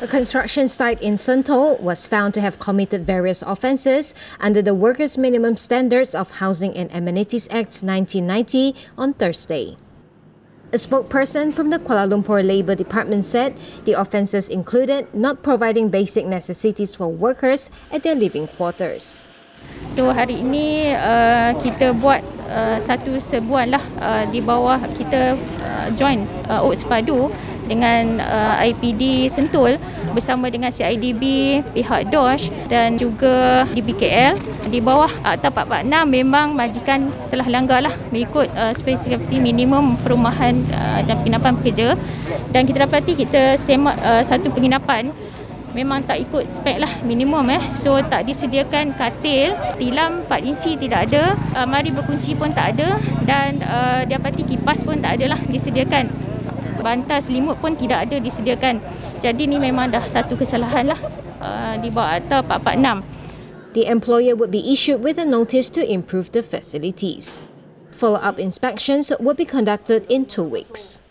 A construction site in Sentul was found to have committed various offences under the Workers' Minimum Standards of Housing and Amenities Act 1990 on Thursday. A spokesperson from the Kuala Lumpur Labour Department said the offences included not providing basic necessities for workers at their living quarters. So hari ini uh, kita buat uh, satu sebuah lah uh, di bawah kita uh, join uh, Padu dengan uh, IPD Sentul bersama dengan CIDB, pihak DOSH dan juga DBKL. Di bawah Akta 446 memang majikan telah langgar lah mengikut uh, spesifikasi minimum perumahan uh, dan penginapan pekerja. Dan kita dapati kita semak uh, satu penginapan memang tak ikut spek lah minimum eh. So tak disediakan katil tilam 4 inci tidak ada uh, mari berkunci pun tak ada dan uh, dapati kipas pun tak ada lah disediakan bantal selimut pun tidak ada disediakan. Jadi ni memang dah satu kesalahan lah uh, di bawah akta 446. The employer would be issued with a notice to improve the facilities. Follow-up inspections will be conducted in two weeks.